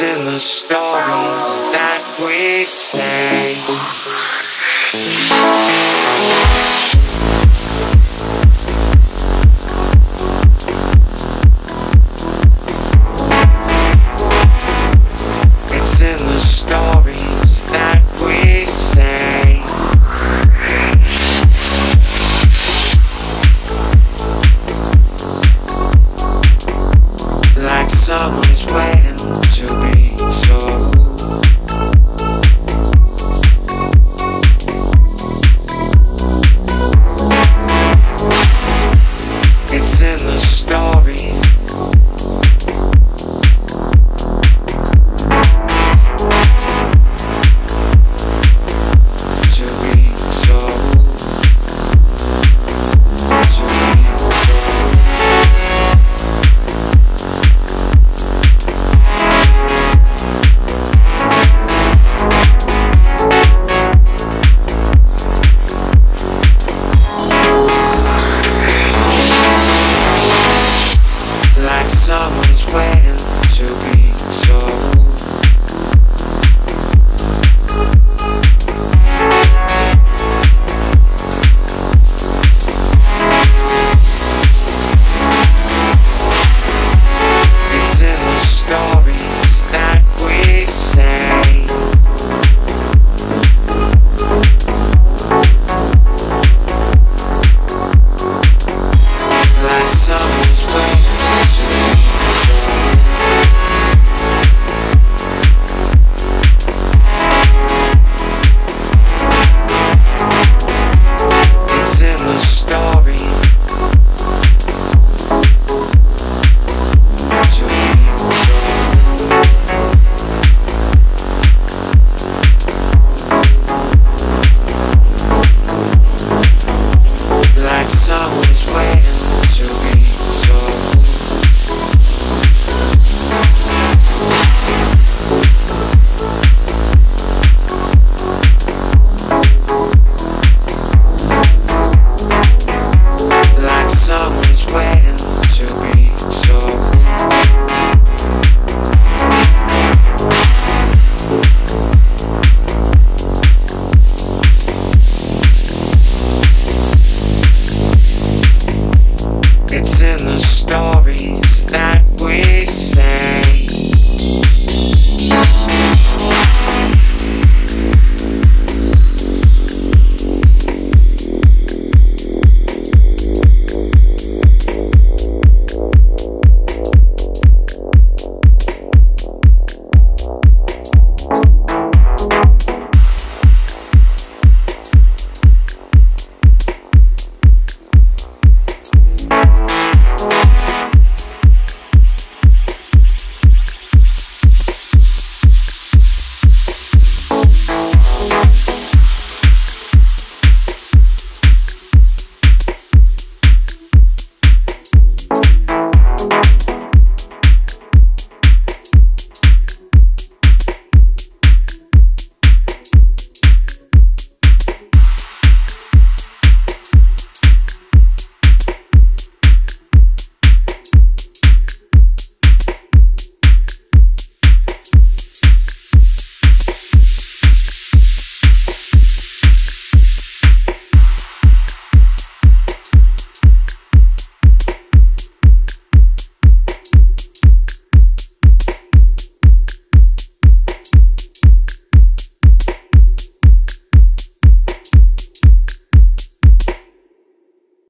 In the stories that we say.